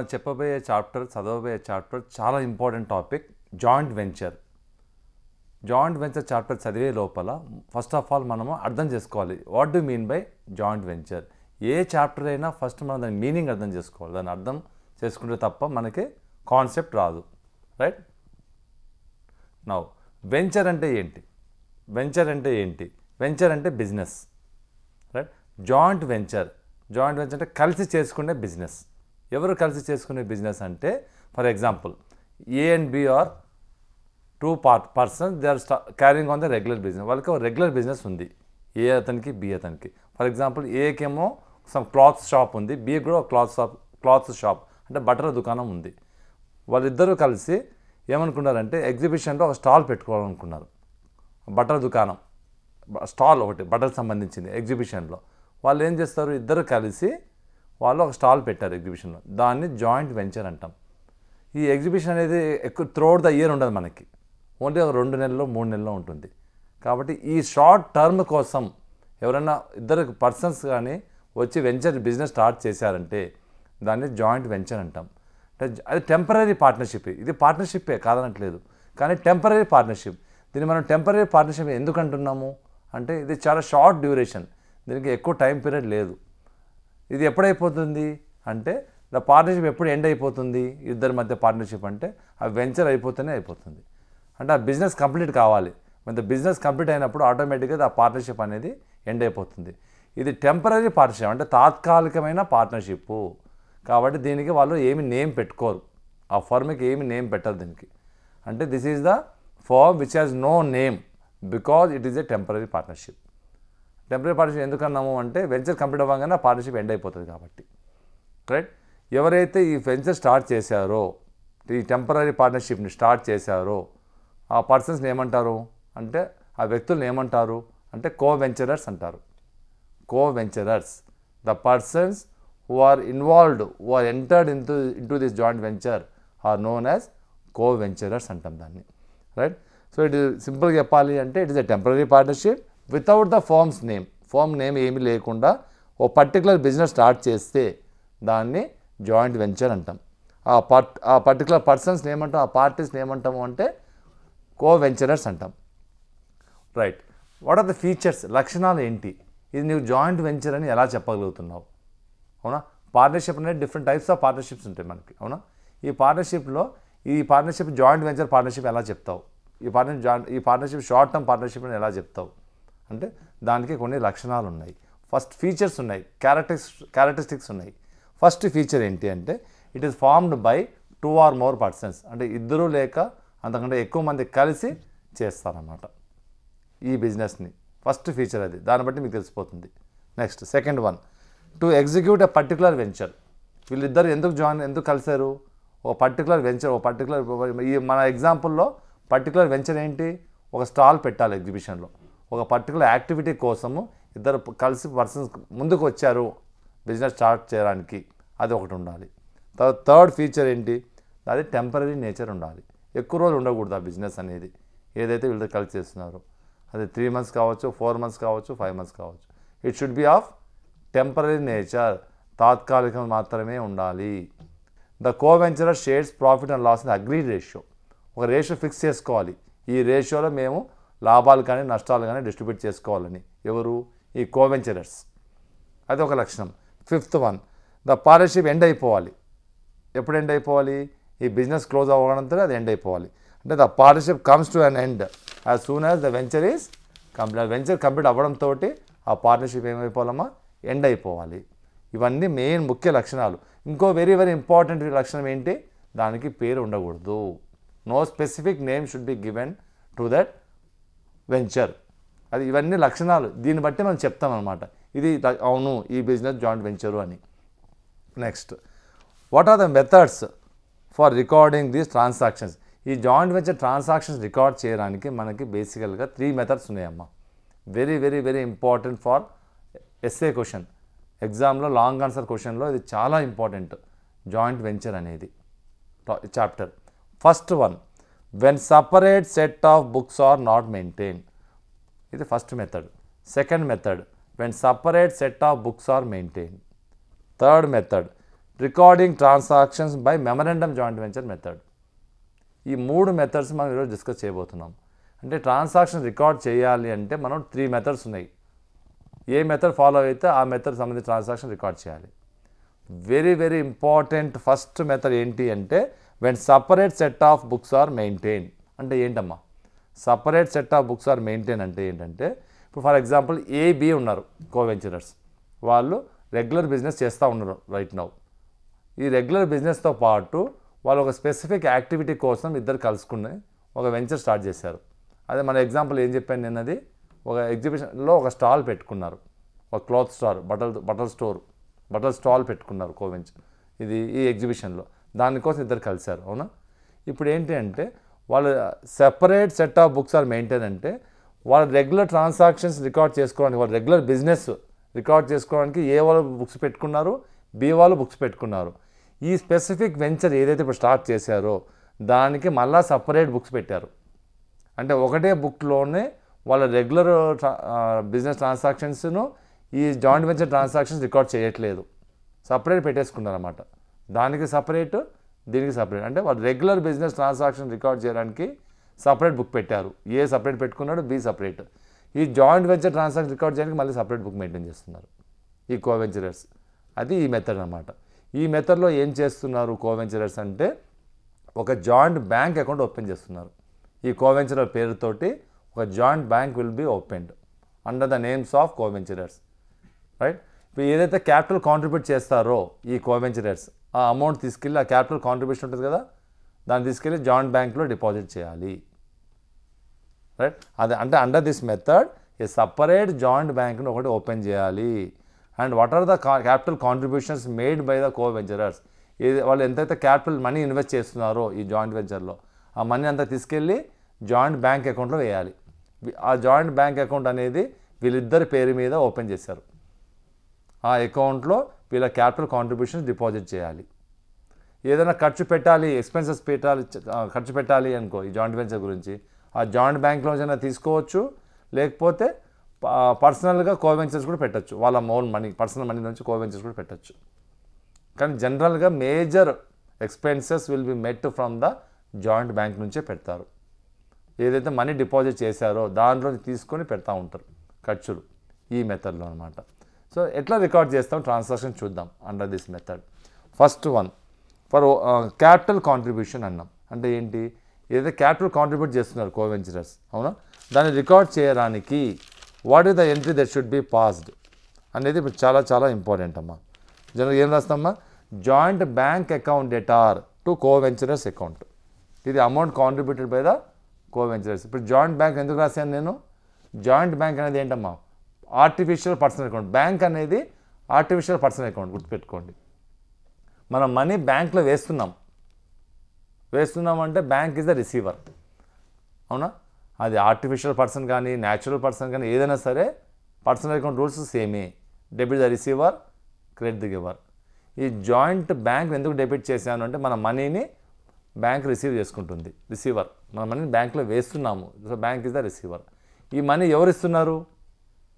మనం చెప్పబోయే చాప్టర్ చదవబోయే చాప్టర్ చాలా important topic joint venture. Joint venture chapter చదివే లోపల ఫస్ట్ ఆఫ్ ఆల్ మనము అర్థం చేసుకోవాలి. What do mean by joint venture? A chapter అయినా ఫస్ట్ మనం దాని మీనింగ్ అర్థం చేసుకోవాలి. దాని అర్థం చేసుకుంటే తప్ప మనకి కాన్సెప్ట్ రాదు. రైట్ నౌ వెంచర్ అంటే ఏంటి? వెంచర్ అంటే ఏంటి? వెంచర్ అంటే business. Right joint venture. Joint venture అంటే కలిసి చేసుకునే బిజినెస్. ఎవరు కలిసి చేసుకునే బిజినెస్ అంటే for example A and B are two part persons they are carrying on the regular business వాళ్ళకి ఒక రెగ్యులర్ బిజినెస్ ఉంది. ఏ అతనికి బి అతనికి. ఫర్ ఎగ్జాంపుల్ ఏకేమో సమ్ క్లాత్ షాప్ ఉంది. బి కూడా ఒక క్లాత్ షాప్ క్లాత్ షాప్ అంటే బట్టల దుకాణం ఉంది. వాళ్ళిద్దరూ కలిసి ఏమనుకున్నారంటే ఎగ్జిబిషన్లో ఒక స్టాల్ పెట్టుకోవాలనుకున్నారు. బట్టల దుకాణం స్టాల్ ఒకటి బట్టలకు సంబంధించింది ఎగ్జిబిషన్లో వాళ్ళు ఏం చేస్తారు? ఇద్దరు కలిసి వాళ్ళు ఒక స్టాల్ పెట్టారు ఎగ్జిబిషన్లో. దాన్ని జాయింట్ వెంచర్ అంటాం. ఈ ఎగ్జిబిషన్ అనేది ఎక్కువ త్రోడ్ ద ఇయర్ ఉండదు మనకి. ఓన్లీ ఒక రెండు నెలల్లో మూడు నెలల్లో ఉంటుంది. కాబట్టి ఈ షార్ట్ టర్మ్ కోసం ఎవరైనా ఇద్దరు పర్సన్స్ కానీ వచ్చి వెంచర్ బిజినెస్ స్టార్ట్ చేశారంటే దాన్ని జాయింట్ వెంచర్ అంటాం. అంటే అది టెంపరీ పార్ట్నర్షిప్. ఇది పార్ట్నర్షిప్పే కాదనట్లేదు. కానీ టెంపరీ పార్ట్నర్షిప్. దీన్ని మనం టెంపరీ పార్ట్నర్షిప్ ఎందుకు అంటున్నాము? అంటే ఇది చాలా షార్ట్ డ్యూరేషన్. దీనికి ఎక్కువ టైం పీరియడ్ లేదు. ఇది ఎప్పుడైపోతుంది? అంటే ద పార్ట్నర్షిప్ ఎప్పుడు ఎండ్ అయిపోతుంది? ఇద్దరి మధ్య పార్ట్నర్షిప్ అంటే ఆ వెంచర్ అయిపోతేనే అయిపోతుంది. అంటే ఆ బిజినెస్ కంప్లీట్ కావాలి. మన బిజినెస్ కంప్లీట్ అయినప్పుడు ఆటోమేటిక్గా ఆ పార్ట్నర్షిప్ అనేది ఎండ్ అయిపోతుంది. ఇది టెంపరీ పార్ట్నర్షిప్ అంటే తాత్కాలికమైన పార్ట్నర్షిప్. కాబట్టి దీనికి వాళ్ళు ఏమి నేమ్ పెట్టుకోరు. ఆ ఫర్మ్కి ఏమి నేమ్ పెట్టరు దీనికి. అంటే this is the firm which has no name because it is a temporary partnership temporary partnership ఎందుకు అన్నాము అంటే వెంచర్ కంప్లీట్ అవ్వగానే ఆ పార్ట్నర్షిప్ ఎండ్ అయిపోతుంది కాబట్టి. రైట్ ఎవరైతే ఈ వెంచర్ స్టార్ట్ చేశారో ఈ టెంపరీ పార్ట్నర్షిప్ని స్టార్ట్ చేశారో ఆ పర్సన్స్ని ఏమంటారు? అంటే ఆ వ్యక్తులను ఏమంటారు? అంటే కో వెంచరర్స్ అంటారు. Coventurers the persons who are involved who are entered in into in to this joint venture are known as coventurers అంటాం దాన్ని రైట్ సో ఇట్ సింపుల్గా చెప్పాలి అంటే it is a temporary partnership without the firm's name firm name ఏమీ లేకుండా ఓ particular business start చేస్తే దాన్ని joint venture అంటాం. ఆ పర్ట్ ఆ పర్టికులర్ పర్సన్స్ ఏమంటాం ఆ పార్టీస్ని ఏమంటాము అంటే కో వెంచరర్స్ అంటాం. Right what are the features లక్షణాలు ఏంటి? ఇది నువ్వు జాయింట్ వెంచర్ అని ఎలా చెప్పగలుగుతున్నావు? అవునా? పార్ట్నర్షిప్ అనేది డిఫరెంట్ టైప్స్ ఆఫ్ పార్ట్నర్షిప్స్ ఉంటాయి మనకి అవునా? ఈ పార్ట్నర్షిప్లో ఈ పార్ట్నర్షిప్ జాయింట్ వెంచర్ పార్ట్నర్షిప్ ఎలా చెప్తావు? ఈ పార్ట్నర్ జాయింట్ ఈ పార్ట్నర్షిప్ షార్ట్ టర్మ్ పార్ట్నర్షిప్ అని ఎలా చెప్తావు? అంటే దానికి కొన్ని లక్షణాలు ఉన్నాయి ఫస్ట్ ఫీచర్స్ ఉన్నాయి. క్యారెక్టర్స్ క్యారెక్టరిస్టిక్స్ ఉన్నాయి. ఫస్ట్ ఫీచర్ ఏంటి అంటే it is formed by two or more persons అంటే ఇద్దరు లేక అంతకంటే ఎక్కువ మంది కలిసి చేస్తారన్నమాట. ఈ బిజినెస్ని. ఫస్ట్ ఫీచర్ అది. దాన్ని బట్టి మీకు తెలిసిపోతుంది. Next second one to execute a particular venture వీళ్ళిద్దరు ఎందుకు జాయిన్ ఎందుకు కలిశారు? ఓ పర్టికులర్ వెంచర్ ఓ పర్టికులర్ ఈ మన ఎగ్జాంపుల్లో పర్టికులర్ వెంచర్ ఏంటి? ఒక స్టాల్ పెట్టాలి ఎగ్జిబిషన్లో ఒక పర్టికులర్ యాక్టివిటీ కోసము ఇద్దరు కలిసి పర్సన్స్ ముందుకు వచ్చారు బిజినెస్ స్టార్ట్ చేయడానికి. అది ఒకటి ఉండాలి. తర్వాత థర్డ్ ఫీచర్ ఏంటి? అది టెంపరీ నేచర్ ఉండాలి. ఎక్కువ రోజులు ఉండకూడదు ఆ బిజినెస్ అనేది. ఏదైతే వీళ్ళతో కలిసి చేస్తున్నారో. అది త్రీ మంత్స్ కావచ్చు ఫోర్ మంత్స్ కావచ్చు ఫైవ్ మంత్స్ కావచ్చు. It should be of temporary nature తాత్కాలికం మాత్రమే ఉండాలి. The coventurer shares profit and loss agree ratio ఒక రేషియో ఫిక్స్ చేసుకోవాలి. ఈ రేషియోలో మేము లాభాలు కానీ నష్టాలు కానీ డిస్ట్రిబ్యూట్ చేసుకోవాలని. ఎవరు? ఈ కోవెంచరర్స్. అది ఒక లక్షణం. Fifth one the partnership end అయిపోవాలి. ఎప్పుడు ఎండ్ అయిపోవాలి? ఈ బిజినెస్ క్లోజ్ అవ్వడంతో అది ఎండ్ అయిపోవాలి. అంటే the partnership comes to an end. As soon as the venture is complete. Venture complete అవ్వడంతో ఆ పార్ట్నర్షిప్ ఏమైపోవాలమ్మా? ఎండ్ అయిపోవాలి. ఇవన్నీ మెయిన్ ముఖ్య లక్షణాలు. ఇంకో వెరీ వెరీ ఇంపార్టెంట్ లక్షణం ఏంటి? దానికి పేరు ఉండకూడదు. No specific name should be given to that venture. అది ఇవన్నీ లక్షణాలు. దీన్ని బట్టి మనం చెప్తాం అనమాట ఇది అవును ఈ బిజినెస్ జాయింట్ వెంచరు అని. Next. What are the methods for recording these transactions ఈ జాయింట్ వెంచర్ ట్రాన్సాక్షన్స్ రికార్డ్ చేయడానికి మనకి బేసికల్గా త్రీ మెథడ్స్ ఉన్నాయమ్మా. Very very very important for S A question ఎగ్జామ్లో లాంగ్ ఆన్సర్ క్వశ్చన్లో ఇది చాలా ఇంపార్టెంట్ జాయింట్ వెంచర్ అనేది. Chapter first one when separate set of books are not maintain ఇది first method second method when separate set of books are maintain third method recording transactions by memorandum joint venture method ఈ మూడు methods మనం ఈరోజు discuss చేయబోతున్నాం. అంటే transaction record చేయాలి అంటే మనం త్రీ మెథడ్స్ ఉన్నాయి. ఏ మెథడ్ ఫాలో అయితే ఆ మెథడ్ సంబంధించి ట్రాన్సాక్షన్ రికార్డ్ చేయాలి. Very very important first method ఏంటి అంటే when separate set of books are maintain అంటే ఏంటమ్మా? Separate set of books are maintain అంటే ఏంటంటే ఇప్పుడు ఫర్ ఎగ్జాంపుల్ ఏబి ఉన్నారు కోవెంచరర్స్ వాళ్ళు రెగ్యులర్ బిజినెస్ చేస్తూ ఉన్నారు రైట్ నౌ ఈ రెగ్యులర్ బిజినెస్తో పాటు వాళ్ళు ఒక స్పెసిఫిక్ యాక్టివిటీ కోసం ఇద్దరు కలుసుకుని ఒక వెంచర్ స్టార్ట్ చేశారు. అదే మన ఎగ్జాంపుల్ ఏం చెప్పాను నేను అది ఒక ఎగ్జిబిషన్లో ఒక స్టాల్ పెట్టుకున్నారు. ఒక క్లాత్ స్టార్ బట్టల బట్టల స్టోర్ బట్టల స్టాల్ పెట్టుకున్నారు కోవెంచర్ ఇది ఈ ఎగ్జిబిషన్లో దానికోసం ఇద్దరు కలిశారు అవునా? ఇప్పుడు ఏంటి అంటే వాళ్ళు separate set of books are maintain అంటే వాళ్ళ రెగ్యులర్ ట్రాన్సాక్షన్స్ రికార్డ్ చేసుకోవడానికి వాళ్ళ రెగ్యులర్ బిజినెస్ రికార్డ్ చేసుకోవడానికి ఏ వాళ్ళు బుక్స్ పెట్టుకున్నారు బి వాళ్ళు బుక్స్ పెట్టుకున్నారు. ఈ స్పెసిఫిక్ వెంచర్ ఏదైతే ఇప్పుడు స్టార్ట్ చేశారో దానికి మళ్ళా సపరేట్ బుక్స్ పెట్టారు. అంటే ఒకటే బుక్లోనే వాళ్ళ రెగ్యులర్ బిజినెస్ ట్రాన్సాక్షన్స్ను ఈ జాయింట్ వెంచర్ ట్రాన్సాక్షన్స్ రికార్డ్ చేయట్లేదు. సపరేట్ పెట్టేసుకున్నారన్నమాట. దానికి సపరేట్ దీనికి సపరేట్. అంటే వాళ్ళు రెగ్యులర్ బిజినెస్ ట్రాన్సాక్షన్ రికార్డ్ చేయడానికి సపరేట్ బుక్ పెట్టారు. ఏ సపరేట్ పెట్టుకున్నాడు బి సపరేట్ ఈ జాయింట్ వెంచర్ ట్రాన్సాక్షన్ రికార్డ్ చేయడానికి మళ్ళీ సపరేట్ బుక్ మెయింటైన్ చేస్తున్నారు ఈ కోవెంచరర్స్ అది ఈ మెథడ్ అనమాట ఈ మెథడ్లో ఏం చేస్తున్నారు కోవెంచరర్స్ అంటే ఒక జాయింట్ బ్యాంక్ అకౌంట్ ఓపెన్ చేస్తున్నారు. ఈ కోవెంచరర్ పేరుతోటి ఒక joint bank will be opened under the names of coventurers right ఇప్పుడు ఏదైతే క్యాపిటల్ కాంట్రిబ్యూట్ చేస్తారో ఈ కోవెంచరర్స్ ఆ అమౌంట్ తీసుకెళ్ళి ఆ క్యాపిటల్ కాంట్రిబ్యూషన్ ఉంటుంది కదా దాన్ని తీసుకెళ్ళి జాయింట్ బ్యాంక్లో డిపాజిట్ చేయాలి. రైట్ అదే అంటే under this method a separate joint బ్యాంక్ను ఒకటి ఓపెన్ చేయాలి. And what are the capital contributions made by the coventurers ఇది వాళ్ళు ఎంతైతే క్యాపిటల్ మనీ ఇన్వెస్ట్ చేస్తున్నారో ఈ జాయింట్ వెంచర్లో ఆ మనీ అంతా తీసుకెళ్ళి జాయింట్ బ్యాంక్ అకౌంట్లో వేయాలి. ఆ జాయింట్ బ్యాంక్ అకౌంట్ అనేది వీళ్ళిద్దరి పేరు మీద ఓపెన్ చేశారు. ఆ అకౌంట్లో వీళ్ళ క్యాపిటల్ కాంట్రిబ్యూషన్స్ డిపాజిట్ చేయాలి. ఏదైనా ఖర్చు పెట్టాలి ఎక్స్పెన్సెస్ పెట్టాలి ఖర్చు పెట్టాలి అనుకో ఈ జాయింట్ వెంచర్ గురించి. ఆ జాయింట్ బ్యాంక్లో అయినా తీసుకోవచ్చు లేకపోతే పర్సనల్గా కోవెంచర్స్ కూడా పెట్టచ్చు. వాళ్ళ ఓన్ మనీ పర్సనల్ మనీ నుంచి కోవెంచర్స్ కూడా పెట్టచ్చు. కానీ జనరల్గా major expenses will be met from the joint bank నుంచే పెడతారు. ఏదైతే మనీ డిపాజిట్ చేశారో దాంట్లో తీసుకొని పెడతా ఉంటారు ఖర్చులు. ఈ మెథడ్లో అనమాట సో ఎట్లా రికార్డ్ చేస్తాం? ట్రాన్సాక్షన్ చూద్దాం under this method first one for capital contribution అన్నాం. అంటే ఏంటి? ఏదైతే క్యాపిటల్ కాంట్రిబ్యూట్ చేస్తున్నారు కోవెంచరర్స్ అవునా? దాన్ని రికార్డ్ చేయడానికి what is the entry that should be passed అనేది ఇప్పుడు చాలా చాలా ఇంపార్టెంట్ అమ్మా. జనరల్ ఏం రాస్తామా joint bank account debtor to coventurers account ఇది amount contributed by the coventurers ఇప్పుడు జాయింట్ బ్యాంక్ ఎందుకు రాశాను నేను? జాయింట్ బ్యాంక్ అనేది ఏంటమ్మా? ఆర్టిఫిషియల్ పర్సనల్ అకౌంట్ బ్యాంక్ అనేది ఆర్టిఫిషియల్ పర్సనల్ అకౌంట్ గుర్తుపెట్టుకోండి. మనం మనీ బ్యాంక్లో వేస్తున్నాం. వేస్తున్నాం అంటే బ్యాంక్ ఇస్ ద రిసీవర్ అవునా? అది ఆర్టిఫిషియల్ పర్సన్ కానీ న్యాచురల్ పర్సన్ కానీ ఏదైనా సరే పర్సనల్ అకౌంట్ రూల్స్ సేమే debit the receiver credit the giver ఈ జాయింట్ బ్యాంక్ ఎందుకు డెబిట్ చేశాను అంటే మన మనీని బ్యాంక్ రిసీవ్ చేసుకుంటుంది. రిసీవర్ మన మనీని బ్యాంక్లో వేస్తున్నాము. So bank is the receiver ఈ మనీ ఎవరు ఇస్తున్నారు?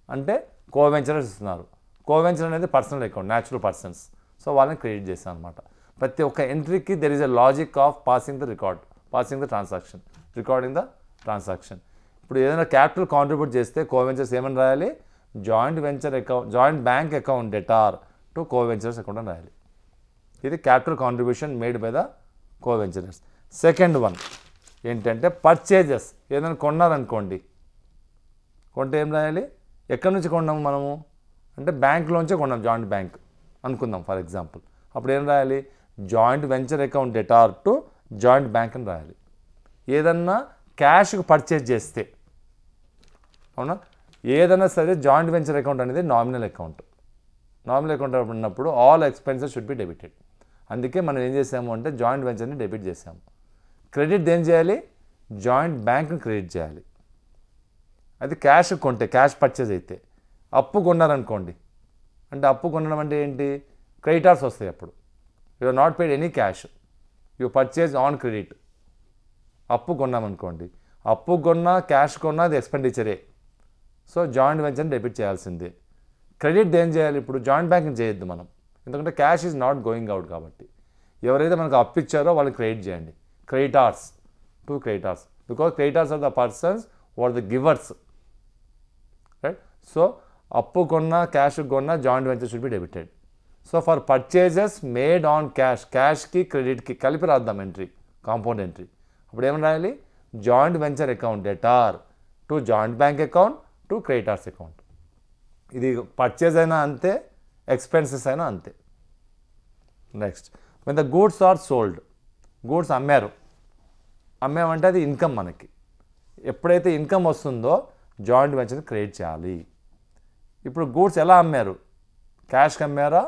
అంటే కోవెంచరర్స్ ఇస్తున్నారు. కోవెంచర్ అనేది personal account natural persons so వాళ్ళని క్రియేట్ చేశాను అనమాట ప్రతి ఒక్క ఎంట్రీకి there is a logic of passing the record passing the transaction recording the transaction ఇప్పుడు ఏదైనా క్యాపిటల్ కాంట్రిబ్యూట్ చేస్తే కోవెంచర్స్ ఏమని రాయాలి? Joint venture account joint bank account debtor to coventures account అని రాయాలి. ఇది capital contribution made by the coventurers second one ఏంటంటే purchases ఏదైనా కొన్నారనుకోండి కొంటే ఏం రాయాలి? ఎక్కడి నుంచి కొన్నాం మనము? అంటే బ్యాంక్లోంచే కొన్నాం జాయింట్ బ్యాంక్ అనుకుందాం ఫర్ ఎగ్జాంపుల్ అప్పుడు ఏం రాయాలి? Joint venture account debtor to joint bank అని రాయాలి. ఏదన్నా క్యాష్కి పర్చేజ్ చేస్తే అవునా? ఏదైనా సరే జాయింట్ వెంచర్ అకౌంట్ అనేది నామినల్ అకౌంట్ నామినల్ అకౌంట్ ఉన్నప్పుడు all expenses should be debited అందుకే మనం ఏం చేసాము అంటే జాయింట్ వెంచర్ని డెబిట్ చేసాము. క్రెడిట్ ఏం చేయాలి? జాయింట్ బ్యాంక్ని క్రెడిట్ చేయాలి. అది క్యాష్ కొంటే క్యాష్ పర్చేజ్ అయితే. అప్పు కొన్నారనుకోండి. అంటే అప్పు కొనడం అంటే ఏంటి? క్రెడిటార్స్ వస్తాయి అప్పుడు. You are not paid any cash you purchase on credit అప్పు కొన్నామనుకోండి. అప్పు కొన్నా క్యాష్ కొన్నా అది ఎక్స్పెండిచరే. సో జాయింట్ వెంచర్ని డెబిట్ చేయాల్సిందే. క్రెడిట్ ఏం చేయాలి ఇప్పుడు? జాయింట్ బ్యాంకింగ్ చేయొద్దు మనం. ఎందుకంటే cash is not going out కాబట్టి. ఎవరైతే మనకు అప్పు ఇచ్చారో వాళ్ళకి క్రెడిట్ చేయండి. Creditors to creditors because creditors are the persons are the givers right so అప్పు కొన్న క్యాష్ కొన్న joint venture should be debited so for purchases made on cash క్యాష్కి క్రెడిట్కి కలిపి రాద్దాం ఎంట్రీ కాంపౌండ్ ఎంట్రీ అప్పుడు ఏమని రాయాలి? Joint venture account debtor to joint bank account to creditors account ఇది పర్చేజ్ అయినా అంతే ఎక్స్పెన్సెస్ అయినా అంతే. Next when the goods are sold goods అమ్మారు. అమ్మామంటే అది ఇన్కమ్ మనకి. ఎప్పుడైతే ఇన్కమ్ వస్తుందో జాయింట్ వెంచర్ని క్రియేట్ చేయాలి. ఇప్పుడు గూడ్స్ ఎలా అమ్మారు? క్యాష్కి అమ్మారా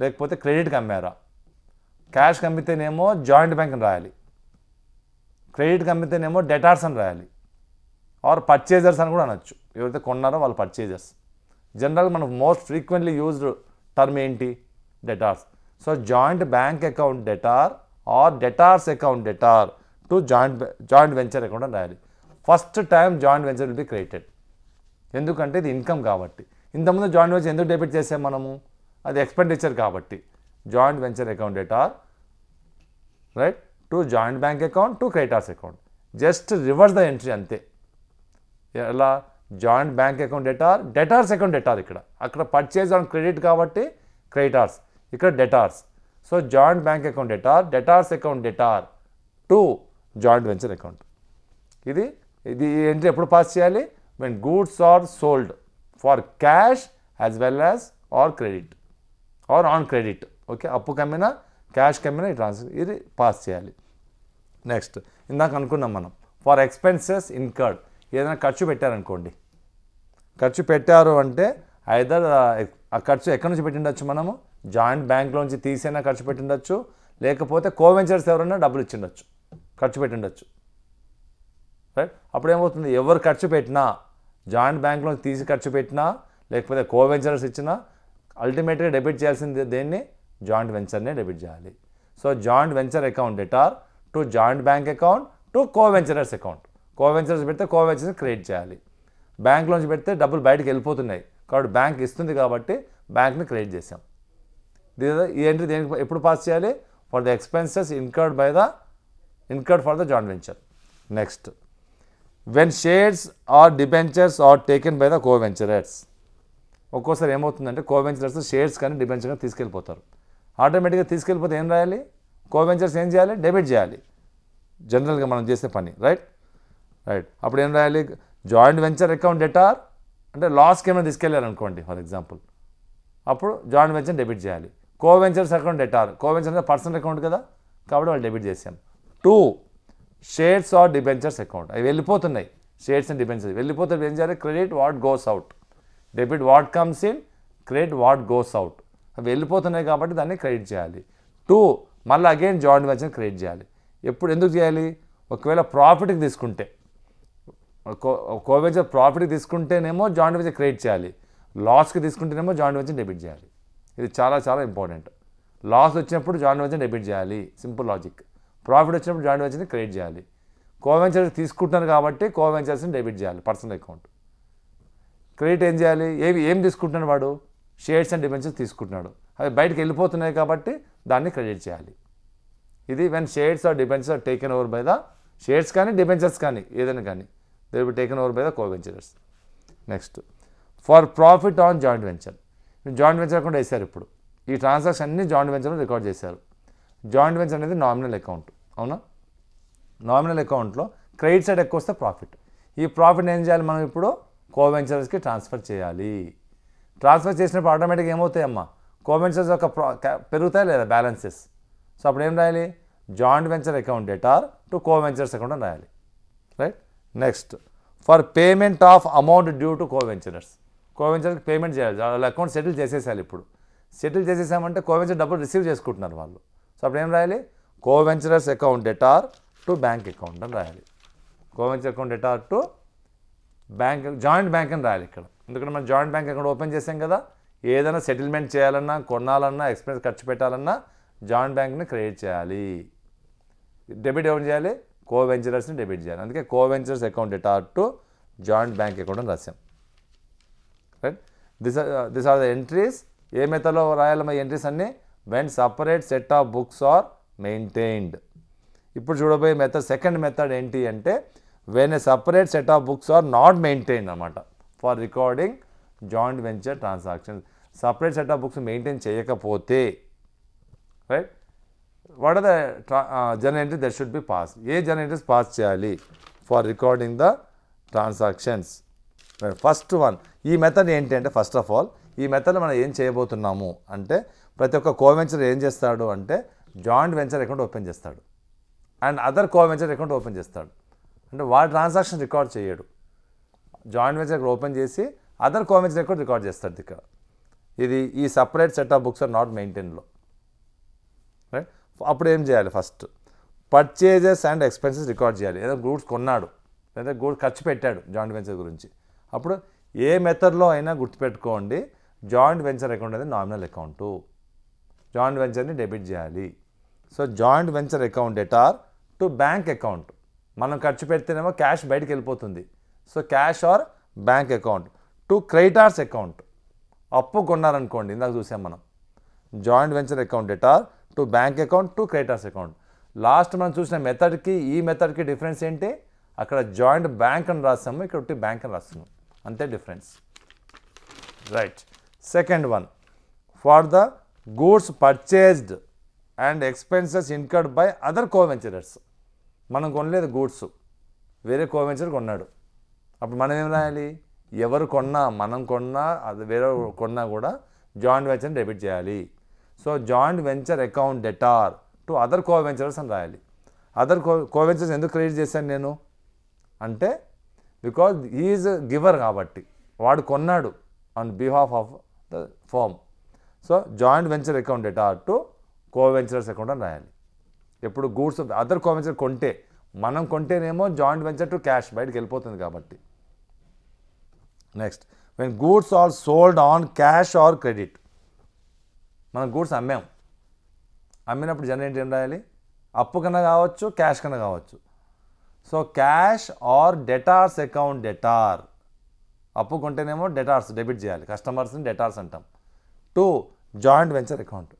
లేకపోతే క్రెడిట్కి అమ్మారా క్యాష్కి అమ్మితేనేమో జాయింట్ బ్యాంక్ అని రాయాలి. క్రెడిట్కి అమ్మితేనేమో డెటార్స్ అని రాయాలి. ఆర్ పర్చేజర్స్ అని కూడా అనొచ్చు. ఎవరైతే కొన్నారో వాళ్ళు పర్చేజర్స్. జనరల్గా మనం మోస్ట్ ఫ్రీక్వెంట్లీ యూజ్డ్ టర్మ్ ఏంటి? Debtors. So joint bank account debtor or debtors account debtor to joint joint venture account అని రాయాలి. First time joint venture will be created. ఎందుకంటే ఇది ఇన్కమ్ కాబట్టి. ఇంతకుముందు జాయింట్ వెంచర్ ఎందుకు డెబిట్ చేసాం మనము? అది ఎక్స్పెండిచర్ కాబట్టి. Joint venture account debtor right? To joint bank account to creditors account. Just reverse the entry అంతే. ఎలా? Joint bank account debtor debtors account debtor ఇక్కడ. అక్కడ పర్చేజ్ ఆన్ క్రెడిట్ కాబట్టి క్రెడిటార్స్. ఇక్కడ debtors. So joint bank account debtor debtors account debtor to joint venture account. ఇది ఇది entry ఎప్పుడు pass చేయాలి? When goods are sold for cash as well as or credit or on credit okay అప్పు కమ్మినా cash కమ్మినా ఈ transaction ఇది pass చేయాలి. Next ఇందాక అనుకున్నాం మనం ఫర్ ఎక్స్పెన్సెస్ ఇన్కర్డ్ ఏదైనా ఖర్చు పెట్టారనుకోండి. ఖర్చు పెట్టారు అంటే ఐదర్ ఆ ఖర్చు ఎక్కడి నుంచి పెట్టిండొచ్చు మనము? జాయింట్ బ్యాంక్లోంచి తీసైనా ఖర్చు పెట్టిండొచ్చు. లేకపోతే కోవెంచర్స్ ఎవరైనా డబ్బులు ఇచ్చిండొచ్చు. ఖర్చు పెట్టిండొచ్చు. రైట్ అప్పుడు ఏమవుతుంది ఎవరు ఖర్చు పెట్టినా జాయింట్ బ్యాంక్లో తీసి ఖర్చు పెట్టినా లేకపోతే కోవెంచర్స్ ఇచ్చినా అల్టిమేట్గా డెబిట్ చేయాల్సింది దేన్ని? జాయింట్ వెంచర్నే డెబిట్ చేయాలి. So joint venture account debtor to joint bank account to coventurers account. Coventurers పెడితే కోవెంచర్స్ క్రియేట్ చేయాలి. బ్యాంక్లోంచి పెడితే డబ్బులు బయటకు వెళ్ళిపోతున్నాయి. కాబట్టి బ్యాంక్ ఇస్తుంది కాబట్టి బ్యాంక్ని క్రియేట్ చేసాం దీని ఈ ఎంట్రీ దేనికి ఎప్పుడు పాస్ చేయాలి? For the expenses incurred by the incurred for the joint venture. Next. When shares or debentures are taken by the coventurers ఒక్కోసారి ఏమవుతుందంటే కోవెంచరర్స్ షేర్స్ కానీ డిబెంచర్గా తీసుకెళ్ళిపోతారు. ఆటోమేటిక్గా తీసుకెళ్ళిపోతే ఏం రాయాలి? కోవెంచర్స్ ఏం చేయాలి? డెబిట్ చేయాలి. జనరల్గా మనం చేసే పని రైట్ రైట్ అప్పుడు ఏం రాయాలి? జాయింట్ వెంచర్ అకౌంట్ డెటార్ అంటే లాస్కి ఏమైనా తీసుకెళ్ళారు అనుకోండి ఫర్ ఎగ్జాంపుల్ అప్పుడు జాయింట్ వెంచర్ డెబిట్ చేయాలి. కోవెంచర్స్ అకౌంట్ డెటార్ కోవెంచర్ అంటే పర్సనల్ అకౌంట్ కదా కాబట్టి వాళ్ళు డెబిట్ చేసాం to shares or debentures account అవి వెళ్ళిపోతున్నాయి. షేర్స్ అండ్ డిబెంచర్స్ వెళ్ళిపోతే ఏం చేయాలి? Credit what goes out debit what comes in credit what goes out అవి వెళ్ళిపోతున్నాయి కాబట్టి దాన్ని క్రెడిట్ చేయాలి. టూ మళ్ళీ అగైన్ జాయింట్ వెంచర్ క్రెడిట్ చేయాలి. ఎప్పుడు ఎందుకు చేయాలి? ఒకవేళ ప్రాఫిట్కి తీసుకుంటే. కోవెంచర్ ప్రాఫిట్కి తీసుకుంటేనేమో జాయింట్ వెంచర్ క్రెడిట్ చేయాలి. లాస్కి తీసుకుంటేనేమో జాయింట్ వెంచర్ డెబిట్ చేయాలి. ఇది చాలా చాలా ఇంపార్టెంట్ లాస్ వచ్చినప్పుడు జాయింట్ వెంచర్ డెబిట్ చేయాలి. సింపుల్ లాజిక్ ప్రాఫిట్ వచ్చినప్పుడు జాయింట్ వెంచర్ని క్రియేట్ చేయాలి. కోవెంచర్ తీసుకుంటున్నారు కాబట్టి కోవెంచర్స్ని డెబిట్ చేయాలి పర్సనల్ అకౌంట్. క్రెడిట్ ఏం చేయాలి? ఏవి ఏం తీసుకుంటున్నాడు వాడు? షేర్స్ అండ్ డిబెంచర్స్ తీసుకుంటున్నాడు. అవి బయటకు వెళ్ళిపోతున్నాయి కాబట్టి దాన్ని క్రెడిట్ చేయాలి. ఇది when shares or debentures are taken over by the shares కానీ డిబెంచర్స్ కానీ ఏదైనా కానీ they be taken over by the coventurers next for profit on joint venture joint venture account వేశారు ఇప్పుడు. ఈ ట్రాన్సాక్షన్ అన్ని జాయింట్ వెంచర్లో రికార్డ్ చేశారు. జాయింట్ వెంచర్ అనేది నామినల్ అకౌంట్ అవునా? నామినల్ అకౌంట్లో క్రెడిట్ సైడ్ ఎక్కువ వస్తే ప్రాఫిట్ ఈ ప్రాఫిట్ ఏం చేయాలి మనం ఇప్పుడు? కోవెంచర్స్కి ట్రాన్స్ఫర్ చేయాలి. ట్రాన్స్ఫర్ చేసినప్పుడు ఆటోమేటిక్గా ఏమవుతాయమ్మా? కోవెంచర్స్ యొక్క ప్రా పెరుగుతాయి లేదా బ్యాలెన్సెస్ సో అప్పుడు ఏం రాయాలి? Joint venture account debtor to coventurers account అని రాయాలి. Right next for payment of amount due to coventurers కోవెంచర్కి payment చేయాలి. వాళ్ళ అకౌంట్ సెటిల్ చేసేసాలి ఇప్పుడు. సెటిల్ చేసేసామంటే కోవెంచర్ డబ్బులు రిసీవ్ చేసుకుంటున్నారు వాళ్ళు. సో అప్పుడు ఏం రాయాలి? Coventurers account debtor to bank account అని రాయాలి. Coventurer account debtor to bank joint bank అని రాయాలి ఇక్కడ. ఎందుకంటే మనం జాయింట్ బ్యాంక్ అకౌంట్ ఓపెన్ చేసాం కదా ఏదైనా సెటిల్మెంట్ చేయాలన్నా కొనాలన్నా ఎక్స్పెన్స్ ఖర్చు పెట్టాలన్నా జాయింట్ బ్యాంక్ని క్రియేట్ చేయాలి. డెబిట్ ఎవరు చేయాలి? కోవెంచరస్ని డెబిట్ చేయాలి. అందుకే coventurers account debtor to joint bank account అని రాసాం right this this are the entries ఏ మెథడ్లో మా ఎంట్రీస్ అన్నీ? When separate set of books are maintained. ఇప్పుడు చూడబోయే మెథడ్ సెకండ్ మెథడ్ ఏంటి అంటే when uh, a separate set of books are not maintain అనమాట for recording joint venture transaction separate set of books maintain చేయకపోతే right what are the journal entry that should be pass A journal entries pass చేయాలి for recording the transactions first one ఈ method ఏంటి అంటే first of all ఈ మెథడ్లో మనం ఏం చేయబోతున్నాము అంటే ప్రతి ఒక్క కోవెంచర్ ఏం చేస్తాడు అంటే జాయింట్ వెంచర్ అకౌంట్ ఓపెన్ చేస్తాడు. And other coventurer account open చేస్తాడు. అంటే వాడి ట్రాన్సాక్షన్ రికార్డ్ చేయడు. జాయింట్ వెంచర్ ఇక్కడ ఓపెన్ చేసి అదర్ కో వెంచర్ అకౌంట్ రికార్డ్ చేస్తాడు ఇక్కడ. ఇది ఈ separate set of books are not మెయింటైన్లో right? అప్పుడు ఏం చేయాలి first? Purchases and expenses record చేయాలి. ఏదో గూడ్స్ కొన్నాడు. లేదా గూడ్స్ ఖర్చు పెట్టాడు జాయింట్ వెంచర్ గురించి. అప్పుడు ఏ మెథడ్లో అయినా గుర్తుపెట్టుకోండి జాయింట్ వెంచర్ అకౌంట్ అనేది నామినల్ అకౌంటు జాయింట్ వెంచర్ని డెబిట్ చేయాలి. So joint venture account debtor to bank account. మనం ఖర్చు పెడితేనేమో క్యాష్ బయటకు వెళ్ళిపోతుంది. So cash or bank account. To creditors account. అప్పు కొన్నారనుకోండి ఇందాక చూసాం మనం. Joint venture account debtor to bank account to creditors account. Last మనం చూసిన మెథడ్కి ఈ మెథడ్కి డిఫరెన్స్ ఏంటి? అక్కడ జాయింట్ బ్యాంక్ అని రాస్తాము ఇక్కడ ఒకటి బ్యాంక్ అని రాస్తున్నాం. అంతే difference. Right. Second one. For the goods purchased and expenses incurred by other coventurers. మనం కొనలేదు గూడ్స్. వేరే కోవెంచర్ కొన్నాడు. అప్పుడు మనం ఏం రాయాలి? ఎవరు కొన్నా మనం కొన్నా అది వేరే కొన్నా కూడా జాయింట్ వెంచర్ని డెబిట్ చేయాలి. So joint venture account debtor to other coventurers అని రాయాలి. అదర్ కో కోవెంచర్స్ ఎందుకు క్రియేట్ చేశాను నేను? అంటే బికాజ్ ఈజ్ గివర్ కాబట్టి. వాడు కొన్నాడు on behalf of the firm. So joint venture account debtor to coventurers account అని రాయాలి. ఎప్పుడు గూడ్స్ అదర్ కోవెంచర్ కొంటే మనం కొంటేనేమో జాయింట్ వెంచర్ టు క్యాష్ బయటకు వెళ్ళిపోతుంది కాబట్టి. Next when goods are sold on cash or credit మనం గూడ్స్ అమ్మాం. అమ్మినప్పుడు జనరేట్ ఏం రాయాలి? అప్పు కన్నా కావచ్చు క్యాష్ కన్నా కావచ్చు. So cash or debtors account debtor అప్పు కొంటేనేమో డెటార్స్ డెబిట్ చేయాలి. కస్టమర్స్ని డెటార్స్ అంటాం. టు జాయింట్ వెంచర్ అకౌంట్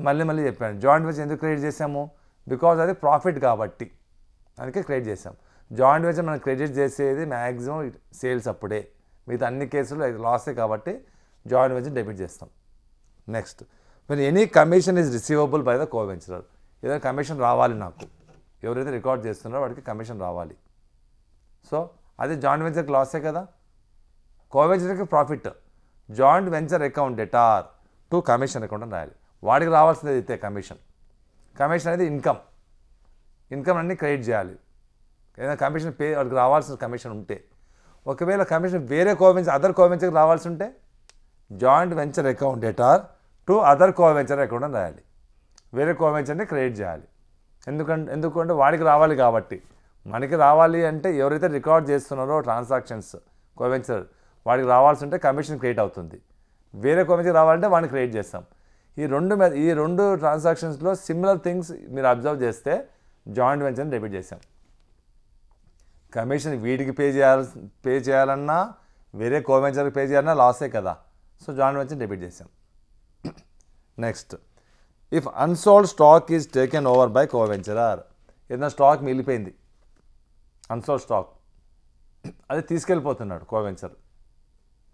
మళ్ళీ మళ్ళీ చెప్పాను. జాయింట్ వెంచర్ ఎందుకు క్రియేట్ చేసాము బికాజ్ అది ప్రాఫిట్ కాబట్టి. అందుకే క్రియేట్ చేసాం జాయింట్ వెంచర్ మనం క్రెడిట్ చేసేది మ్యాక్సిమం సేల్స్ అప్పుడే. మిగతా అన్ని కేసులు లాసే కాబట్టి జాయింట్ వెంచర్ డెబిట్ చేస్తాం. Next when any commission is receivable by the coventurer ఏదైనా కమిషన్ రావాలి నాకు. ఎవరైతే రికార్డ్ చేస్తున్నారో వాడికి కమిషన్ రావాలి. సో అది జాయింట్ వెంచర్కి లాసే కదా? కో వెంచర్కి profit joint venture account debtor to commission account అని రాయాలి. వాడికి రావాల్సింది అయితే కమిషన్. కమిషన్ అనేది ఇన్కమ్. ఇన్కమ్ అన్నీ క్రెడిట్ చేయాలి. ఏదైనా కమిషన్ పే వాడికి రావాల్సిన కమిషన్ ఉంటే. ఒకవేళ కమిషన్ వేరే కోవెంచర్ అదర్ కోవెంచర్కి రావాల్సి ఉంటే joint venture account debtor to other coventurer account అని రాయాలి. వేరే కోవెంచర్ని క్రియేట్ చేయాలి. ఎందుకంటే ఎందుకంటే వాడికి రావాలి కాబట్టి. మనకి రావాలి అంటే ఎవరైతే రికార్డ్ చేస్తున్నారో ట్రాన్సాక్షన్స్ కోవెంచర్ వాడికి రావాల్సి ఉంటే కమిషన్ క్రియేట్ అవుతుంది. వేరే కోవెంచర్ రావాలంటే వాడిని క్రియేట్ చేస్తాం. ఈ రెండు మీద ఈ రెండు ట్రాన్సాక్షన్స్లో సిమిలర్ థింగ్స్ మీరు అబ్జర్వ్ చేస్తే జాయింట్ వెంచర్ని డెబిట్ చేసాం కమిషన్ వీటికి పే చేయాలి పే చేయాలన్నా వేరే కోవెంచర్కి పే చేయాలన్నా లాసే కదా. సో జాయింట్ వెంచర్ డెబిట్ చేసాం next if unsold stock is taken over by coventurer ఏదైనా స్టాక్ మిగిలిపోయింది. అన్సోల్డ్ స్టాక్ అది తీసుకెళ్ళిపోతున్నాడు కోవెంచర్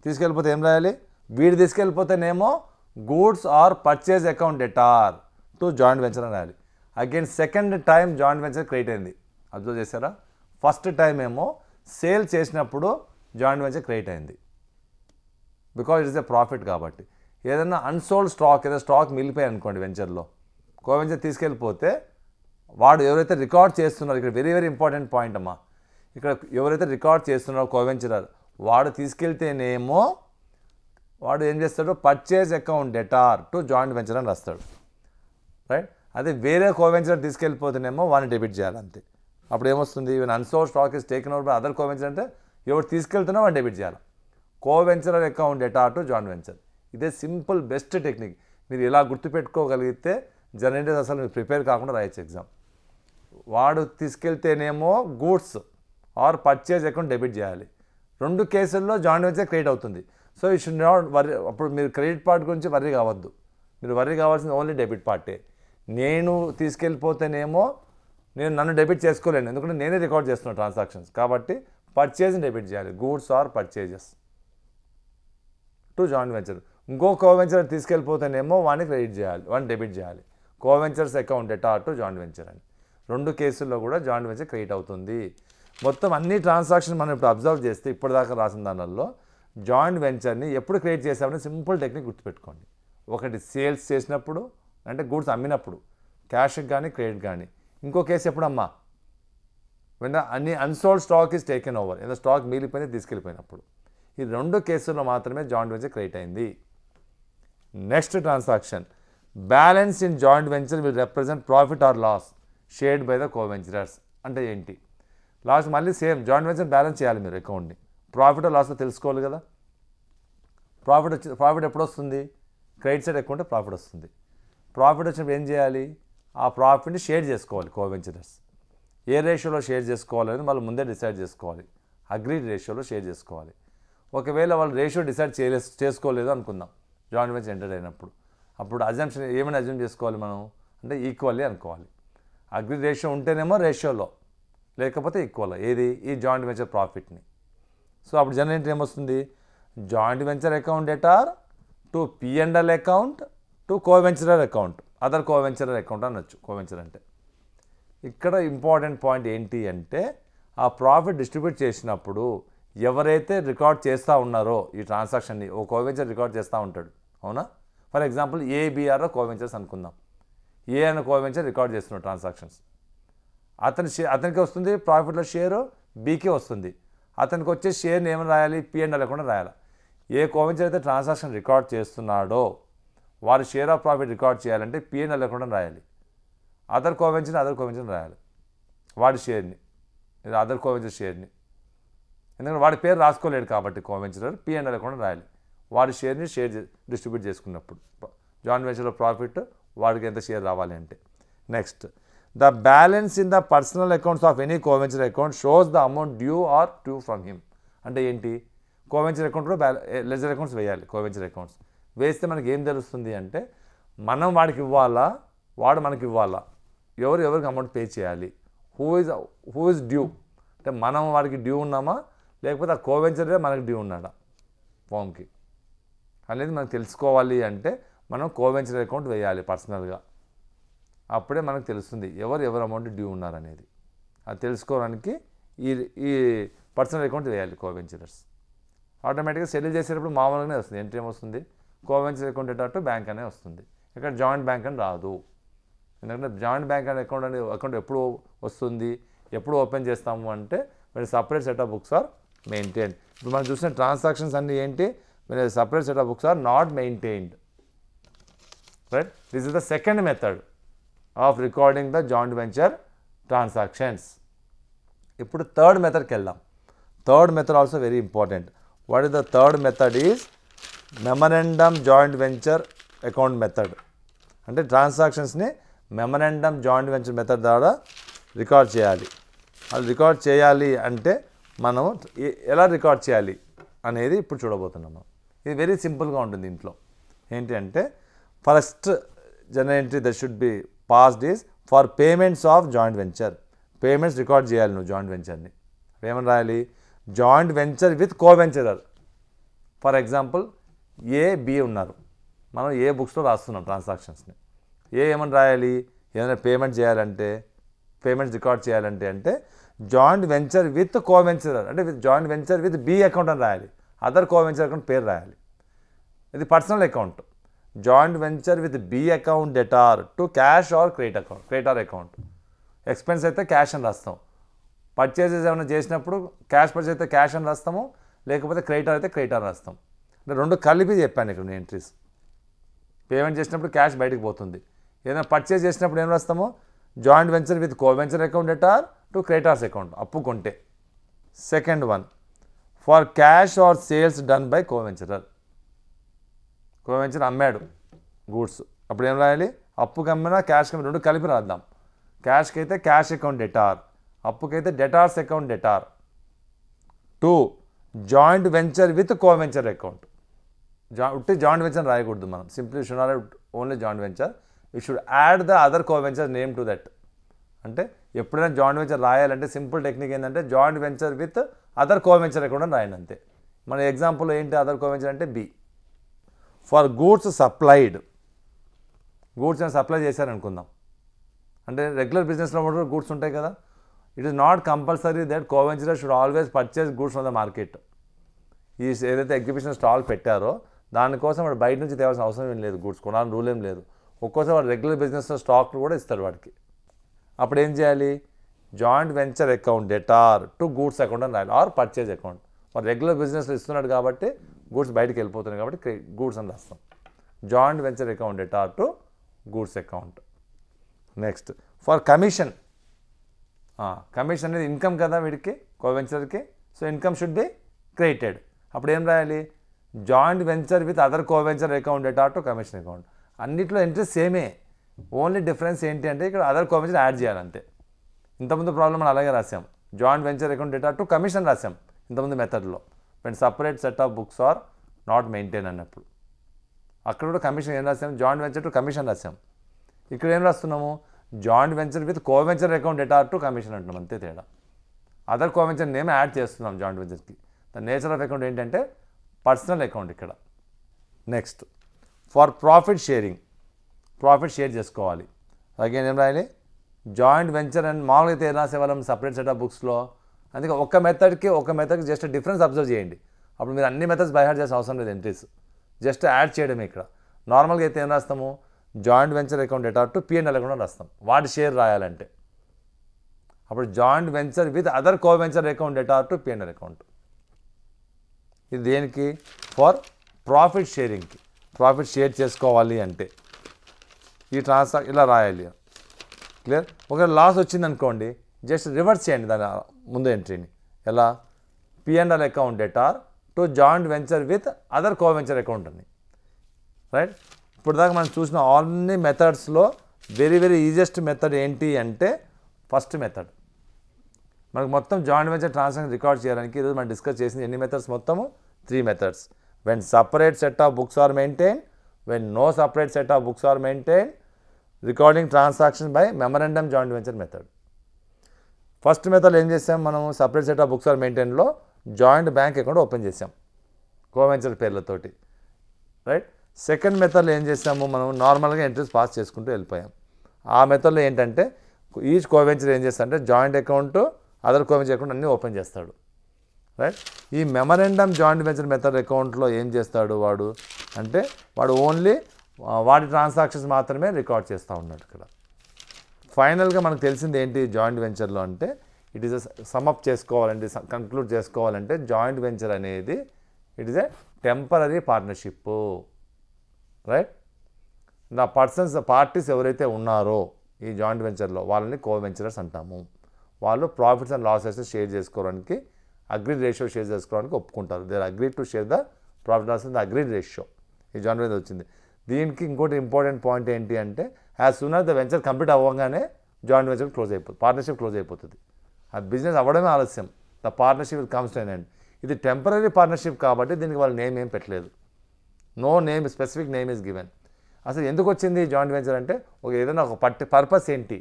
తీసుకెళ్ళిపోతే ఏం రాయాలి? వీడు తీసుకెళ్ళిపోతేనేమో goods or purchase account debtor to joint venture అని రాయాలి. Again second time joint venture create అయింది. అబ్జర్వ్ చేశారా? ఫస్ట్ టైం ఏమో సేల్ చేసినప్పుడు జాయింట్ వెంచర్ క్రియేట్ అయింది. బికాజ్ ఇట్స్ ఎ ప్రాఫిట్ కాబట్టి. ఏదైనా అన్సోల్డ్ స్టాక్ ఏదైనా స్టాక్ మిగిలిపోయాయి అనుకోండి వెంచర్లో. కో వెంచర్ తీసుకెళ్ళిపోతే వాడు ఎవరైతే రికార్డ్ చేస్తున్నారో ఇక్కడ వెరీ వెరీ ఇంపార్టెంట్ పాయింట్ అమ్మా. ఇక్కడ ఎవరైతే రికార్డ్ చేస్తున్నారో కోవెంచరర్ వాడు తీసుకెళ్తేనేమో వాడు ఏం చేస్తాడు? Purchase account debtor to joint venture అని రాస్తాడు. రైట్ అదే వేరే కోవెంచర్ తీసుకెళ్ళిపోతేనేమో వాడిని డెబిట్ చేయాలి అంతే. అప్పుడు ఏమొస్తుంది? Even unsold stock is taken over by other coventurer అంటే ఎవరు తీసుకెళ్తున్నా వాడిని డెబిట్ చేయాలి. Coventurer account debtor to joint venture ఇదే సింపుల్ బెస్ట్ టెక్నిక్ మీరు ఇలా గుర్తుపెట్టుకోగలిగితే జనరేటర్స్ అసలు మీరు ప్రిపేర్ కాకుండా రాయొచ్చు ఎగ్జామ్ వాడు తీసుకెళ్తేనేమో goods or purchase account debit చేయాలి. రెండు కేసుల్లో జాయింట్ వెంచర్ క్రియేట్ అవుతుంది. సో ఈ షుడ్ నాట్ వరి అప్పుడు మీరు క్రెడిట్ పార్ట్ గురించి వర్రీ కావద్దు. మీరు వర్రీ కావాల్సింది ఓన్లీ డెబిట్ పార్టే నేను తీసుకెళ్ళిపోతేనేమో నేను నన్ను డెబిట్ చేసుకోలేను. ఎందుకంటే నేనే రికార్డ్ చేస్తున్నాను ట్రాన్సాక్షన్స్ కాబట్టి పర్చేజ్ని డెబిట్ చేయాలి. Goods or purchases to joint venture ఇంకో కోవెంచర్ తీసుకెళ్ళిపోతేనేమో వాడిని క్రెడిట్ చేయాలి. వాడిని డెబిట్ చేయాలి. Coventurers account account debtor to joint venture అని. రెండు కేసుల్లో కూడా జాయింట్ వెంచర్ క్రియేట్ అవుతుంది. మొత్తం అన్ని ట్రాన్సాక్షన్ మనం ఇప్పుడు అబ్జర్వ్ చేస్తే ఇప్పటిదాకా రాసిన దానిలో జాయింట్ వెంచర్ని ఎప్పుడు క్రియేట్ చేసామని సింపుల్ టెక్నిక్ గుర్తుపెట్టుకోండి. ఒకటి సేల్స్ చేసినప్పుడు అంటే గూడ్స్ అమ్మినప్పుడు క్యాష్కి కానీ క్రెడిట్ కానీ ఇంకో case ఎప్పుడమ్మా? When any unsold stock is taken over ఏదో స్టాక్ మిగిలిపోయింది తీసుకెళ్ళిపోయినప్పుడు. ఈ రెండు కేసుల్లో మాత్రమే జాయింట్ వెంచర్ క్రియేట్ అయింది. Next transaction balance in joint venture will represent profit or loss shared by the coventurers అంటే ఏంటి? లాస్ట్ మళ్ళీ సేమ్ జాయింట్ వెంచర్ బ్యాలెన్స్ చేయాలి మీరు అకౌంట్ని ప్రాఫిట్ లాస్ తెలుసుకోవాలి కదా. ప్రాఫిట్ వచ్చి ప్రాఫిట్ ఎప్పుడు వస్తుంది? క్రెడిట్ సైడ్ ఎక్కువ ఉంటే ప్రాఫిట్ వస్తుంది. ప్రాఫిట్ వచ్చినప్పుడు ఏం చేయాలి? ఆ ప్రాఫిట్ని షేర్ చేసుకోవాలి కోవెంచరర్స్. ఏ రేషియోలో షేర్ చేసుకోవాలని వాళ్ళు ముందే డిసైడ్ చేసుకోవాలి. అగ్రీడ్ రేషియోలో షేర్ చేసుకోవాలి. ఒకవేళ వాళ్ళు రేషియో డిసైడ్ చేయలే చేసుకోలేదు అనుకుందాం. జాయింట్ వెంచర్ ఎంటర్ అయినప్పుడు. అప్పుడు అజంప్షన్ ఏమైనా అజ్యూమ్ చేసుకోవాలి మనం? అంటే ఈక్వల్లీ అనుకోవాలి. అగ్రి రేషియో ఉంటేనేమో రేషియోలో. లేకపోతే ఈక్వల్. ఏది? ఈ జాయింట్ వెంచర్ ప్రాఫిట్ని. సో అప్పుడు జనరేట్ ఏమొస్తుంది? Joint venture account debtor to P and L account to coventurer account. Other coventurer account అనొచ్చు కోవెంచర్ అంటే. ఇక్కడ ఇంపార్టెంట్ పాయింట్ ఏంటి అంటే ఆ ప్రాఫిట్ డిస్ట్రిబ్యూట్ చేసినప్పుడు ఎవరైతే రికార్డ్ చేస్తూ ఉన్నారో ఈ ట్రాన్సాక్షన్ని ఓ కోవెంచర్ రికార్డ్ చేస్తూ ఉంటాడు. అవునా? ఫర్ ఎగ్జాంపుల్ ఏబిఆర్ కోవెంచర్స్ అనుకుందాం. ఏ అనే కోవెంచర్ రికార్డ్ చేస్తున్నాడు ట్రాన్సాక్షన్స్. అతని షే అతనికి వస్తుంది ప్రాఫిట్లో షేరు బీకే వస్తుంది. అతనికి వచ్చే షేర్ని ఏమని రాయాలి? పిఎండ్ లేకుండా రాయాలి? ఏ కోవెంచర్ అయితే ట్రాన్సాక్షన్ రికార్డ్ చేస్తున్నాడో వారి షేర్ ఆఫ్ ప్రాఫిట్ రికార్డ్ చేయాలంటే పిఎండ్ లేకుండా రాయాలి. అదర్ కోవెంచర్ అదర్ కోవెంచర్ రాయాలి. వాడి షేర్ని అదర్ కోవెంచర్ షేర్ని. ఎందుకంటే వాడి పేరు రాసుకోలేడు కాబట్టి కోవెంచరర్ పిఎండ్ లేకుండా రాయాలి. వాడి షేర్ని షేర్ డిస్ట్రిబ్యూట్ చేసుకున్నప్పుడు. జాయింట్ వెంచర్లో ప్రాఫిట్ వాడికి ఎంత షేర్ రావాలి అంటే. Next the balance in the personal accounts of any coventurer account shows the amount due or due from him అంటే ఏంటి? కోవెంచర్ అకౌంట్లో బ్యాల లెజర్ అకౌంట్స్ వేయాలి కోవెంచర్ అకౌంట్స్ వేస్తే మనకి ఏం తెలుస్తుంది అంటే మనం వాడికి ఇవ్వాలా? వాడు మనకి ఇవ్వాలా? ఎవరు ఎవరికి అమౌంట్ పే చేయాలి? Who is who is due అంటే మనం వాడికి డ్యూ ఉన్నామా? లేకపోతే ఆ కోవెంచరే మనకి డ్యూ ఉన్నాడా? ఫామ్కి. అనేది మనకు తెలుసుకోవాలి అంటే మనం కోవెంచర్ అకౌంట్ వేయాలి పర్సనల్గా అప్పుడే మనకు తెలుస్తుంది ఎవరు ఎవరు అమౌంట్ డ్యూ ఉన్నారనేది. అది తెలుసుకోవడానికి ఈ ఈ పర్సనల్ అకౌంట్ వేయాలి కోవెంచరర్స్ ఆటోమేటిక్గా సెటిల్ చేసేటప్పుడు మామూలుగానే వస్తుంది. ఎంట్రీ వస్తుంది కోవెంచర్ అకౌంట్ అటు బ్యాంక్ అనే వస్తుంది. ఇక్కడ జాయింట్ బ్యాంక్ అని రాదు. ఎందుకంటే జాయింట్ బ్యాంక్ అనే అకౌంట్ అనే అకౌంట్ ఎప్పుడు వస్తుంది ఎప్పుడు ఓపెన్ చేస్తాము అంటే మరి separate set of books are maintain ఇప్పుడు మనం చూసిన ట్రాన్సాక్షన్స్ అన్నీ ఏంటి? మరి separate set of books are not maintained right this is the second method of recording the joint venture transactions ఇప్పుడు థర్డ్ మెథడ్కి వెళ్దాం. Third method also very important what is the third method is memorandum joint venture account method అంటే ట్రాన్సాక్షన్స్ని memorandum joint venture method ద్వారా record చేయాలి. అది record చేయాలి అంటే మనం ఎలా రికార్డ్ చేయాలి అనేది ఇప్పుడు చూడబోతున్నాం ఇది వెరీ సింపుల్గా ఉంటుంది ఇంట్లో. ఏంటి అంటే first journal entry the that should be passed is for payments of joint venture payments record చేయాలి నువ్వు జాయింట్ వెంచర్ని ఏమని రాయాలి? Joint venture with co venturer for example A B ఉన్నారు. మనం ఏ బుక్స్లో రాస్తున్నాం ట్రాన్సాక్షన్స్ని ఏ ఏమని రాయాలి? ఏదైనా పేమెంట్ చేయాలంటే పేమెంట్స్ రికార్డ్ చేయాలంటే అంటే joint venture with co venturer అంటే with joint venture with B account అని రాయాలి. అదర్ కో వెంచర్ అకౌంట్ పేరు రాయాలి. ఇది personal account joint venture with B account debtor to cash or credit account creditor account. Expense అయితే cash అని రాస్తాం. Purchases ఏమైనా చేసినప్పుడు క్యాష్ పర్చేస్ అయితే క్యాష్ అని రాస్తాము లేకపోతే క్రెడిటర్ అయితే క్రెడిటర్ రాస్తాం. అంటే రెండు కలిపి చెప్పాను ఇక్కడ నేను ఎంట్రీస్ పేమెంట్ చేసినప్పుడు క్యాష్ బయటకు పోతుంది. ఏదైనా పర్చేజ్ చేసినప్పుడు ఏం రాస్తాము? Joint venture with co venture account debtor to creditors account అప్పు కొంటే. Second one for cash or sales done by co venturer అమ్మాడు goods. అప్పుడు ఏం రాయాలి? అప్పుకి కమ్మినా క్యాష్కి కమ్మిన రెండు కలిపి రాద్దాం. క్యాష్కి అయితే cash account debtor అప్పుకైతే debtors account debtor to joint venture with co venture account. జా ఉట్టి జాయింట్ వెంచర్ రాయకూడదు మనం. Simply should not only joint venture. You should add the other co venture name to that అంటే ఎప్పుడైనా joint venture రాయాలంటే simple technique ఏంటంటే joint venture with other co venture account అని రాయండి అంతే మన ఎగ్జాంపుల్ ఏంటి అదర్ కో వెంచర్ అంటే B. For goods supplied. Goods అని సప్లై చేశారనుకుందాం. అంటే రెగ్యులర్ బిజినెస్లో కూడా గూడ్స్ ఉంటాయి కదా. It is not compulsory that coventure should always purchase goods from the market ఈ ఏదైతే ఎగ్జిబిషన్ స్టాల్ పెట్టారో దానికోసం వాడు బయట నుంచి తేవాల్సిన అవసరం ఏం లేదు గూడ్స్. కొనాలని రూల్ ఏం లేదు. ఒక్కోసారి వాడు రెగ్యులర్ బిజినెస్లో స్టాక్ కూడా ఇస్తాడు వాడికి. అప్పుడు ఏం చేయాలి? Joint venture account debtor to goods account అని రాయాలి. ఆర్ పర్చేజ్ అకౌంట్ వాడు రెగ్యులర్ బిజినెస్లో ఇస్తున్నాడు కాబట్టి గూడ్స్ బయటకు వెళ్ళిపోతున్నాయి కాబట్టి గూడ్స్ అని రాస్తాం. Joint venture account debtor to goods account. Next for commission. Commission అనేది ఇన్కమ్ కదా వీడికి కోవెంచర్కి. So income should be created. అప్పుడు ఏం రాయాలి? Joint venture with other coventure account debtor to commission account. అన్నిట్లో ఇంట్రెస్ట్ సేమే. ఓన్లీ డిఫరెన్స్ ఏంటి అంటే ఇక్కడ అదర్ కోవెంచర్ యాడ్ చేయాలంతే. ఇంతకుముందు ప్రాబ్లం మనం అలాగే రాసాం. Joint venture account debtor to commission రాసాం ఇంతకుముందు మెథడ్లో. When separate set of books are not maintain అన్నప్పుడు. అక్కడ కూడా కమిషన్ ఏం రాసాం జాయింట్ వెంచర్ టు కమిషన్ రాసాం ఇక్కడ ఏం రాస్తున్నాము? Joint venture with coventure account account or to commission అంటున్నాం. అంతే తేడా. అదర్ కోవెంచర్ నేమ్ యాడ్ చేస్తున్నాం జాయింట్ వెంచర్కి ద నేచర్ ఆఫ్ అకౌంట్ ఏంటంటే పర్సనల్ అకౌంట్ ఇక్కడ. Next for profit sharing profit share చేసుకోవాలి. అలాగే ఏం రాయాలి? జాయింట్ వెంచర్ అండ్ మామూలుగా అయితే ఏం రాసేవాళ్ళం? సపరేట్ సెట్ ఆఫ్ బుక్స్లో అందుకే ఒక మెథడ్కి ఒక మెథడ్కి జస్ట్ డిఫరెన్స్ అబ్జర్వ్ చేయండి. అప్పుడు మీరు అన్ని మెథడ్స్ బై హార్ట్ చేసిన అవసరం లేదు ఎంట్రీస్ జస్ట్ యాడ్ చేయడమే ఇక్కడ. నార్మల్గా అయితే ఏం రాస్తాము? Joint venture account debtor to PNL account రాస్తాం. వాటి షేర్ రాయాలంటే. అప్పుడు joint venture with other co venture account debtor to PNL account ఇది దేనికి? ఫర్ ప్రాఫిట్ షేరింగ్కి ప్రాఫిట్ షేర్ చేసుకోవాలి అంటే. ఈ ట్రాన్సాక్ ఇలా రాయాలి. క్లియర్ ఒకవేళ లాస్ వచ్చింది అనుకోండి జస్ట్ రివర్స్ చేయండి దాని ముందు ఎంట్రీని ఎలా? PNL account debtor to joint venture with other coventure account అని. రైట్ ఇప్పుడు దాకా మనం చూసిన అన్ని మెథడ్స్లో వెరీ వెరీ ఈజియెస్ట్ మెథడ్ ఏంటి అంటే ఫస్ట్ మెథడ్ మనకు మొత్తం జాయింట్ వెంచర్ ట్రాన్సాక్షన్ రికార్డ్ చేయడానికి ఈరోజు మనం డిస్కస్ చేసింది ఎన్ని మెథడ్స్ మొత్తము three methods when separate set of books are maintain when no separate set of books are maintain recording transaction by memorandum joint venture method first method ఏం చేసాం? మనం separate set of books are మెయింటైన్లో joint bank account open చేసాం. Co-venturer పేర్లతోటి. Right second మెథడ్లో ఏం చేసాము? మనం నార్మల్గా ఎంట్రీస్ పాస్ చేసుకుంటూ వెళ్ళిపోయాం. ఆ మెథడ్లో ఏంటంటే ఈచ్ కోవెంచర్ ఏం చేస్తాడంటే joint account other coventure account అన్నీ ఓపెన్ చేస్తాడు. రైట్ ఈ మెమరెండమ్ జాయింట్ వెంచర్ మెథడ్ అకౌంట్లో ఏం చేస్తాడు వాడు? అంటే వాడు ఓన్లీ వాటి ట్రాన్సాక్షన్స్ మాత్రమే రికార్డ్ చేస్తూ ఉన్నాడు ఇక్కడ. ఫైనల్గా మనకు తెలిసింది ఏంటి జాయింట్ వెంచర్లో అంటే ఇట్ ఈస్ సమప్ చేసుకోవాలంటే కంక్లూడ్ చేసుకోవాలంటే జాయింట్ వెంచర్ అనేది it is a temporary partnership right నా పర్సన్స్ పార్టీస్ ఎవరైతే ఉన్నారో ఈ జాయింట్ వెంచర్లో వాళ్ళని కో వెంచరర్స్ అంటాము. వాళ్ళు ప్రాఫిట్స్ అండ్ లాసెస్ షేర్ చేసుకోవడానికి అగ్రీడ్ రేషియో షేర్ చేసుకోవడానికి ఒప్పుకుంటారు. They agreed to share the profit loss the agreed ratio ఈ జాయింట్ వెంచర్ వచ్చింది. దీనికి ఇంకోటి ఇంపార్టెంట్ పాయింట్ ఏంటి అంటే as soon the venture complete అవ్వగానే జాయింట్ వెంచర్ క్లోజ్ అయిపోతుంది. పార్ట్నర్షిప్ క్లోజ్ అయిపోతుంది. ఆ బిజినెస్ అవ్వడమే ఆలస్యం. The partnership comes to and ఇది టెంపరీ పార్ట్నర్షిప్ కాబట్టి దీనికి వాళ్ళు నేమ్ ఏం పెట్టలేదు. No name specific name is given అసలు ఎందుకు వచ్చింది జాయింట్ వెంచర్ అంటే ఒక ఏదైనా ఒక పర్టి పర్పస్ ఏంటి?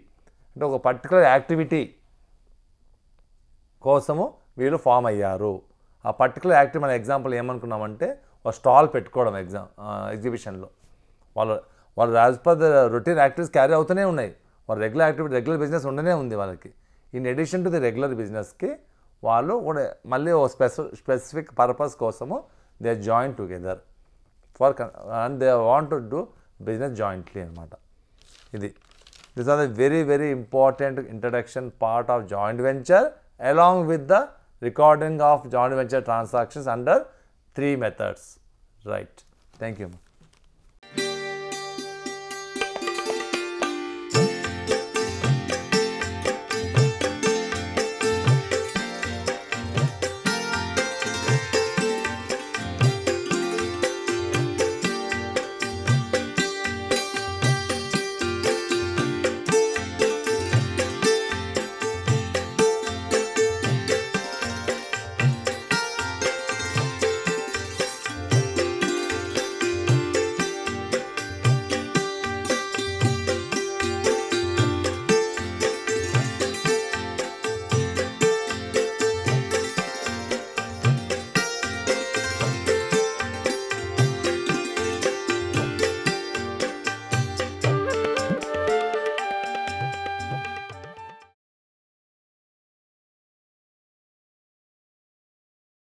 అంటే ఒక పర్టికులర్ యాక్టివిటీ కోసము వీళ్ళు ఫామ్ అయ్యారు. ఆ పర్టికులర్ యాక్టివ్ మన ఎగ్జాంపుల్ ఏమనుకున్నామంటే ఒక స్టాల్ పెట్టుకోవడం ఎగ్జామ్ ఎగ్జిబిషన్లో వాళ్ళు వాళ్ళు as per the routine activities carry అవుతూనే ఉన్నాయి. వాళ్ళ రెగ్యులర్ యాక్టివిటీ రెగ్యులర్ బిజినెస్ ఉండనే ఉంది వాళ్ళకి. In addition to the regular బిజినెస్కి వాళ్ళు కూడా మళ్ళీ ఓ స్పెసి స్పెసిఫిక్ పర్పస్ కోసము they join together for and they want to do business jointly అనమాట ఇది. This are the very very important introduction part of joint venture along with the recording of joint venture transactions under three methods right thank you